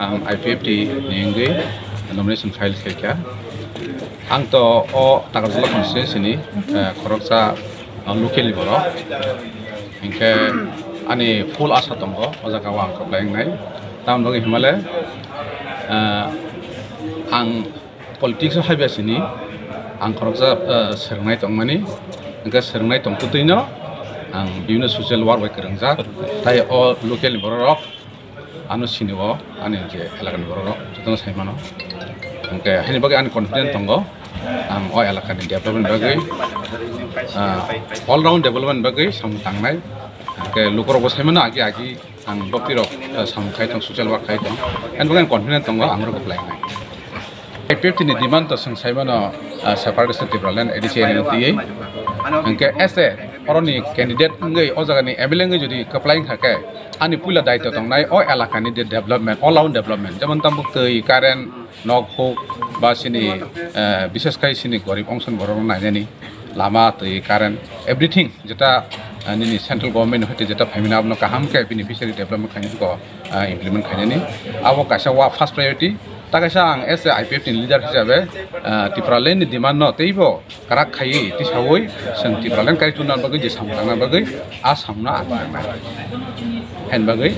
दुई हजार तेइस आं आइपिएफटी नेंगै नमिनेसन फाइल खेलखा आं तो अ तागारजला कनस्टिटुन्सिनि खरकसा लकेलनि बर' इनके आंनि फुल आसा दङ अ जायगायाव आं खबलायनाय दा दङ हिमालय आं पलिटिक्सआव हायबासिनि आं खरकसा सोलोंनाय दं माने इनके सोलोंनाय दंथ'दैनो आं बिदिनो ससियेल वार्क बाय गोरोंजा ताइ अ लकेलनि बर' anu sinigo ane je elakan goro jotono saimano angke hini bagi ani confident tonggo. Ang oh elakan development bagi. Ah, All round development bagi sam tangnai angke lukor bo saimano aki agi ang bokti rok eh, sam khai tong social work khai tong and bagi confident tonggo ang rok apply nai. IPF ni demand to sang saimano ah, separation development edisi NLTA angke as a o jagani MLA ngay যদি कप्लाइं থাকে ani puila daito tongnai o elakani de development all round development যেমন তাম্বুক তৈ current knock হোক বা সিনি বিশেষ করে সিনি গরিব অংশন বড় নাইজানি লামা তৈ কারেন্ট এভরিথিং যেটা নিনি সেন্ট্রাল গভর্নমেন্ট হইতে যেটা ফাইমিনা আপনি কাহামকে বেনিফিশিয়ারি ডেভেলপমেন্ট খাইনি ইমপ্লিমেন্ট খাইনি আবো কাইসা ওয়া ফার্স্ট প্রায়োরিটি তাকে সাং S I P F leader হিসাবে টিপ্রালেন ডিমান্ড ন তেইব কারাক খাই টি সাবই সং টিপ্রালেন কারি তুনার বাকি যে সামতানার বাকি আর সামনা আর হেন বাকি